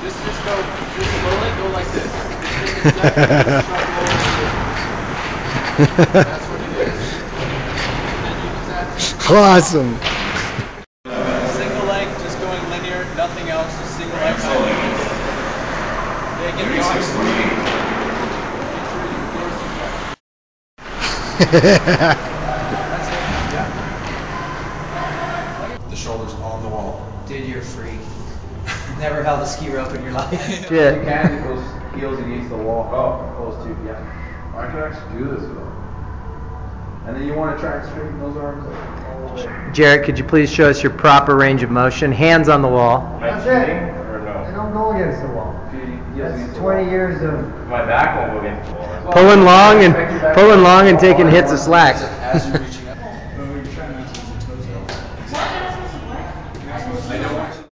Just, just go, just lower it, go like this. Just take a step, and just shrug it over. That's what it is. And then you just add Awesome. single leg, just going linear, nothing else, just single leg. Yeah, get the. Make sure you yours is right. That's it, yeah. The shoulders on the wall. Dude, you're a freak. Never held a ski rope in your life. Yeah. heels against the wall. Oh, those to, yeah. I can actually do this though. And then you want to try and straighten those arms up. Jaret, could you please show us your proper range of motion? Hands on the wall. That's it. Or don't go against the wall. That's 20 years of. My back won't go against the wall. Pulling long and pulling long and taking hits of slack. As you're reaching up. I don't.